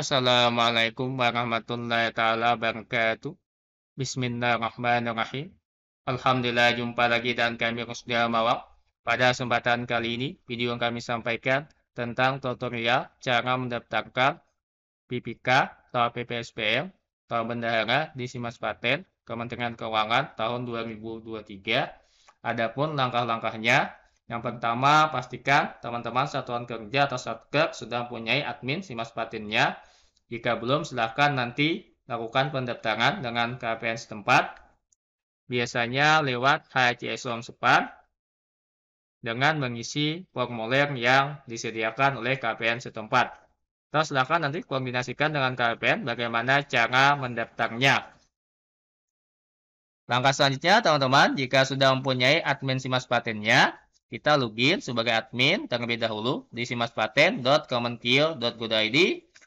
Assalamualaikum warahmatullahi taala wabarakatuh. Bismillahirrahmanirrahim. Alhamdulillah jumpa lagi dan kami Rusdia Mawak. Pada kesempatan kali ini, video yang kami sampaikan tentang tutorial cara mendaftarkan PPK atau PPSPM atau bendahara di Simas Paten Kementerian Keuangan tahun 2023. Adapun langkah-langkahnya yang pertama, pastikan teman-teman satuan kerja atau satker sudah mempunyai admin SIMAS Patinnya. Jika belum, silahkan nanti lakukan pendaftaran dengan KPN setempat. Biasanya lewat HCS Sepan dengan mengisi formulir yang disediakan oleh KPN setempat. Terus silahkan nanti kombinasikan dengan KPN bagaimana cara mendaftarnya. Langkah selanjutnya, teman-teman, jika sudah mempunyai admin SIMAS Patennya, kita login sebagai admin terlebih dahulu di simaspaten.kemenkio.go.id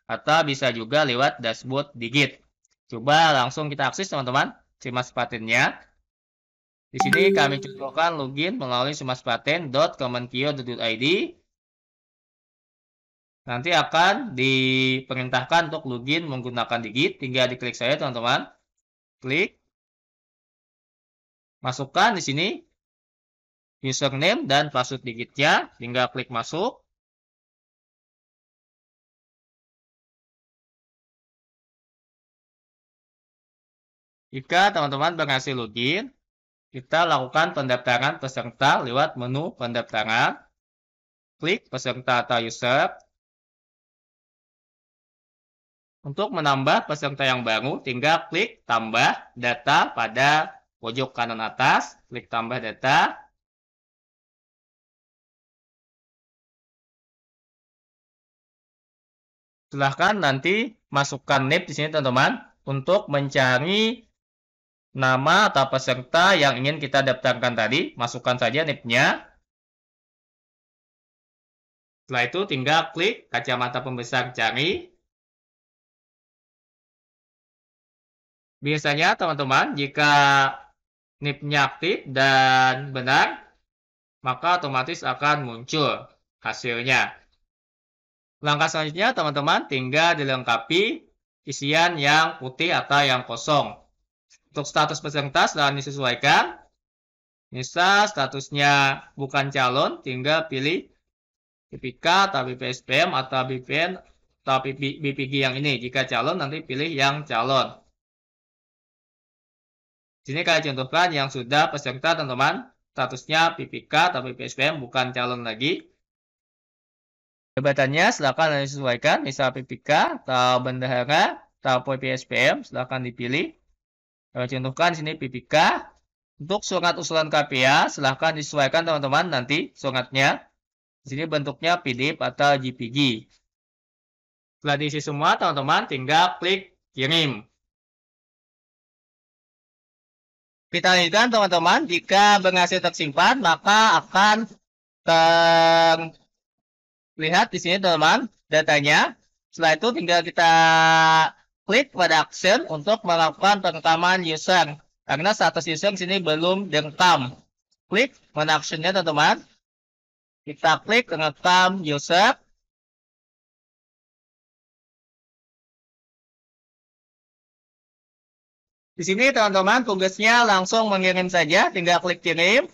atau bisa juga lewat dashboard Digit. Coba langsung kita akses teman-teman simaspatennya. Di sini kami contohkan login melalui simaspaten.kemenkio.id. Nanti akan diperintahkan untuk login menggunakan Digit. Tinggal diklik saja teman-teman. Klik. Masukkan di sini username dan password digitnya, tinggal klik masuk. Jika teman-teman berhasil login, kita lakukan pendaftaran peserta lewat menu pendaftaran. Klik peserta atau user. Untuk menambah peserta yang baru, tinggal klik tambah data pada pojok kanan atas, klik tambah data, silahkan nanti masukkan NIP di sini teman-teman untuk mencari nama atau peserta yang ingin kita daftarkan tadi. Masukkan saja NIP-nya. Setelah itu tinggal klik kacamata pembesar cari. Biasanya teman-teman jika NIP-nya aktif dan benar, maka otomatis akan muncul hasilnya. Langkah selanjutnya teman-teman tinggal dilengkapi isian yang putih atau yang kosong. Untuk status peserta setelah disesuaikan. Misal statusnya bukan calon, tinggal pilih PPK atau BPSPM atau BPN atau BPG yang ini. Jika calon nanti pilih yang calon. Sini kalian contohkan yang sudah peserta teman-teman. Statusnya PPK atau BPSPM bukan calon lagi. Jabatannya silakan disesuaikan, misal PPK atau bendahara atau PPSPM, silakan dipilih. Kalau contohkan sini PPK. Untuk surat usulan KPA, silahkan disesuaikan teman-teman nanti suratnya. Di sini bentuknya PDF atau JPG. Setelah diisi semua, teman-teman tinggal klik kirim. Kita lanjutkan teman-teman, jika berhasil tersimpan, maka akan ter lihat di sini teman-teman datanya. Setelah itu tinggal kita klik pada action untuk melakukan perekaman user. Karena status user sini belum direkam. Klik pada actionnya teman-teman. Kita klik rekam user. Di sini teman-teman tugasnya langsung mengirim saja, tinggal klik kirim.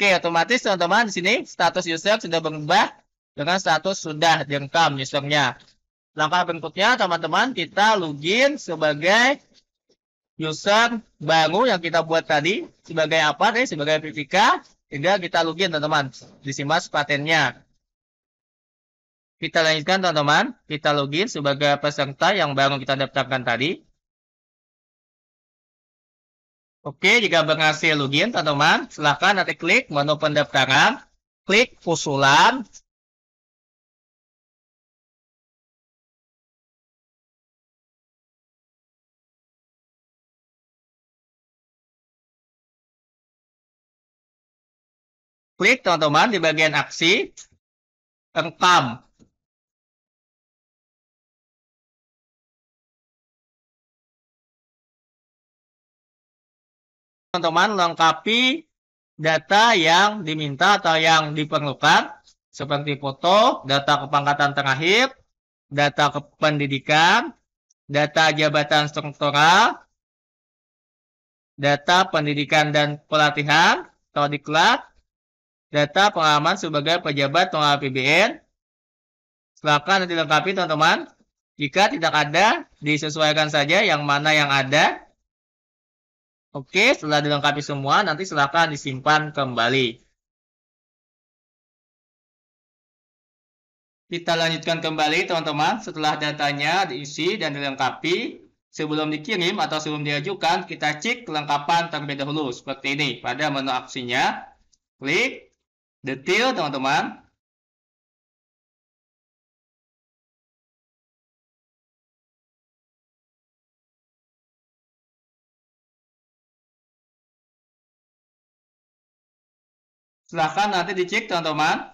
Oke, otomatis teman-teman di sini status user sudah berubah dengan status sudah direkam usernya. Langkah berikutnya teman-teman kita login sebagai user baru yang kita buat tadi sebagai apa nih? Sebagai PPK. Tinggal kita login teman-teman. Disimas patennya. Kita lanjutkan teman-teman. Kita login sebagai peserta yang baru kita daftarkan tadi. Oke, jika berhasil login, teman-teman, silahkan nanti klik menu pendaftaran, klik usulan, klik teman-teman di bagian aksi, rekam teman-teman lengkapi data yang diminta atau yang diperlukan seperti foto, data kepangkatan terakhir, data kependidikan, data jabatan struktural, data pendidikan dan pelatihan atau diklat, data pengalaman sebagai pejabat pengelola APBN. Silakan dilengkapi teman-teman. Jika tidak ada, disesuaikan saja yang mana yang ada. Oke, setelah dilengkapi semua, nanti silakan disimpan kembali. Kita lanjutkan kembali teman-teman setelah datanya diisi dan dilengkapi. Sebelum dikirim atau sebelum diajukan, kita cek kelengkapan terlebih dahulu. Seperti ini. Pada menu aksinya, klik detail teman-teman. Silahkan nanti dicek teman-teman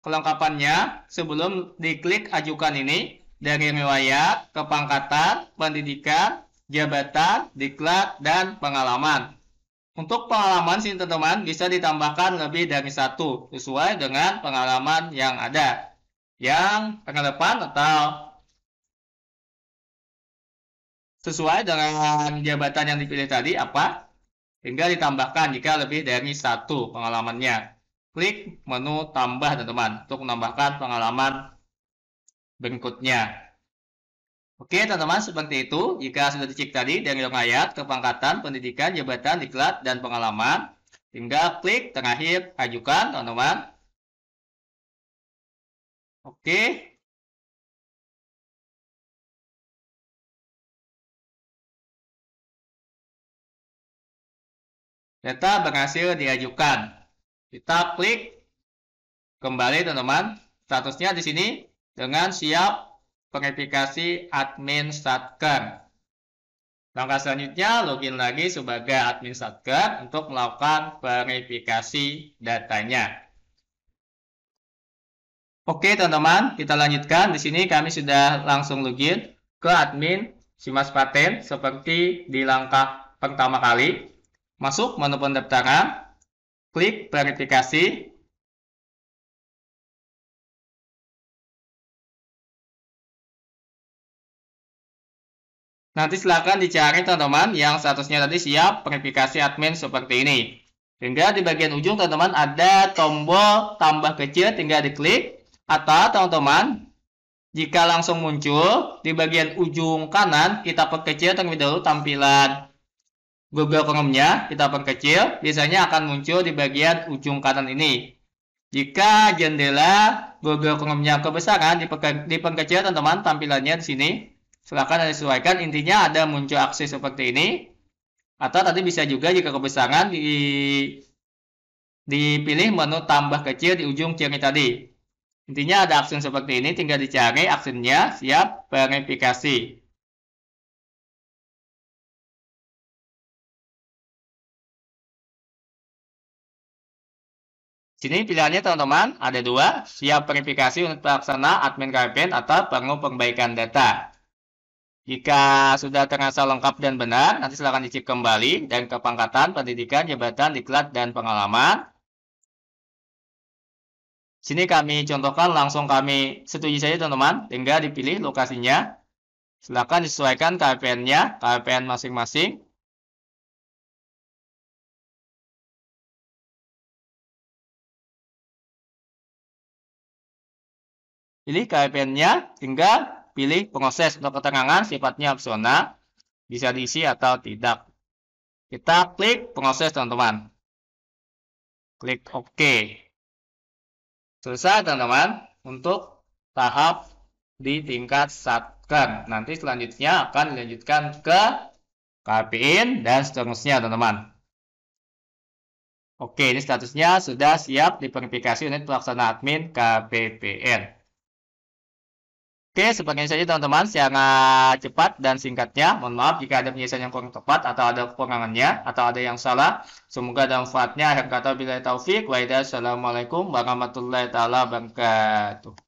kelengkapannya sebelum diklik ajukan ini dari riwayat, kepangkatan, pendidikan, jabatan, diklat, dan pengalaman. Untuk pengalaman sini teman-teman bisa ditambahkan lebih dari satu sesuai dengan pengalaman yang ada. Yang relevan atau sesuai dengan jabatan yang dipilih tadi apa? Hingga ditambahkan jika lebih dari satu pengalamannya klik menu tambah teman-teman untuk menambahkan pengalaman berikutnya. Oke teman-teman seperti itu jika sudah dicek tadi dari ayat kepangkatan, pendidikan, jabatan, diklat, dan pengalaman tinggal klik terakhir ajukan teman-teman. Oke. Data berhasil diajukan. Kita klik kembali teman-teman. Statusnya di sini dengan siap verifikasi admin Satker. Langkah selanjutnya login lagi sebagai admin Satker untuk melakukan verifikasi datanya. Oke teman-teman, kita lanjutkan. Di sini kami sudah langsung login ke admin Simas Paten seperti di langkah pertama kali. Masuk menu pendaftaran, klik verifikasi. Nanti silakan dicari teman-teman yang statusnya tadi siap verifikasi admin seperti ini. Hingga di bagian ujung teman-teman ada tombol tambah kecil tinggal diklik. Atau teman-teman jika langsung muncul di bagian ujung kanan kita perkecil terlebih dahulu tampilan Google Chrome-nya kita perkecil, biasanya akan muncul di bagian ujung kanan ini. Jika jendela Google Chrome-nya kebesaran, diperkecil teman-teman tampilannya di sini. Silahkan disesuaikan, intinya ada muncul aksi seperti ini. Atau tadi bisa juga jika kebesaran di, dipilih menu tambah kecil di ujung ciri tadi. Intinya ada aksen seperti ini, tinggal dicari aksennya, siap verifikasi. Sini pilihannya teman-teman ada dua, siap verifikasi untuk pelaksana admin KPN atau perlu perbaikan data. Jika sudah terasa lengkap dan benar, nanti silakan dicek kembali dan kepangkatan, pendidikan, jabatan, diklat, dan pengalaman. Sini kami contohkan langsung kami setuju saja teman-teman, tinggal dipilih lokasinya. Silakan disesuaikan KPN-nya, KPN masing-masing. Pilih KPN-nya, tinggal pilih proses untuk keterangan sifatnya opsional, bisa diisi atau tidak. Kita klik proses teman-teman. Klik OK. Selesai teman-teman untuk tahap di tingkat satker. Nanti selanjutnya akan dilanjutkan ke KPN dan seterusnya teman-teman. Oke, ini statusnya sudah siap diverifikasi unit pelaksana admin KPPN. Oke, sebagian saja teman-teman secara cepat dan singkatnya. Mohon maaf jika ada penjelasan yang kurang tepat atau ada kekurangannya atau ada yang salah. Semoga ada manfaatnya. Akhir kata bila taufik. Wassalamualaikum warahmatullahi wabarakatuh.